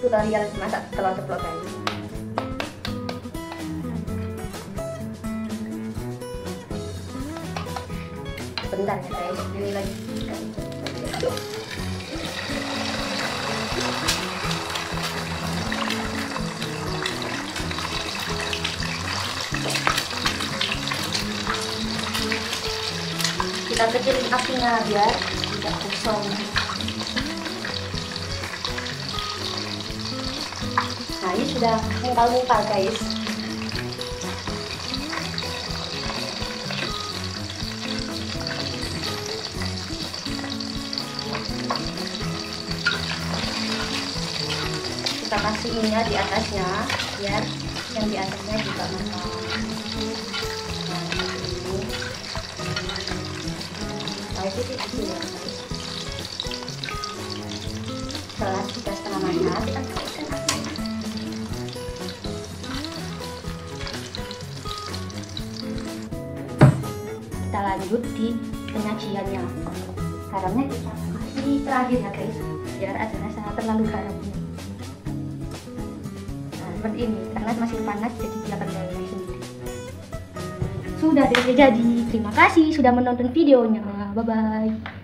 tutorial masak telur ceplok guys bentar ya guys ini lagi. Kita kecilin apinya biar tidak kosong ini sudah mengkal-mengkal guys. Kita kasih minyak di atasnya biar yang di atasnya juga matang. Nah setelah sudah setengah matang kita lanjut di penyajiannya. Garamnya kita kasih terakhir ya guys. Biar adanya sangat terlalu garam nah seperti ini. Karena masih panas jadi dia akan meleleh sendiri sudah jadi terima kasih sudah menonton videonya. Bye bye